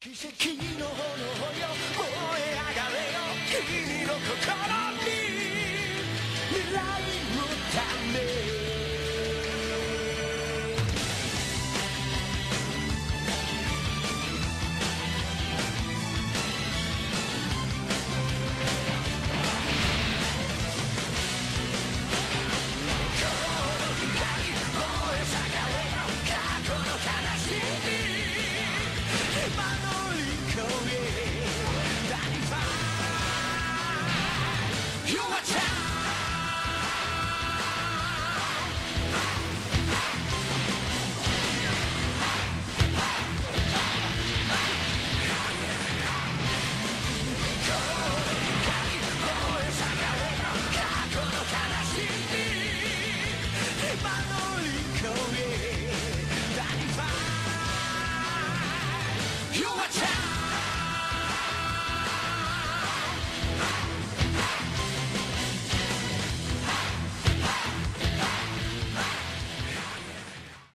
奇跡の炎よ燃え上がれよ。君の心 You attack!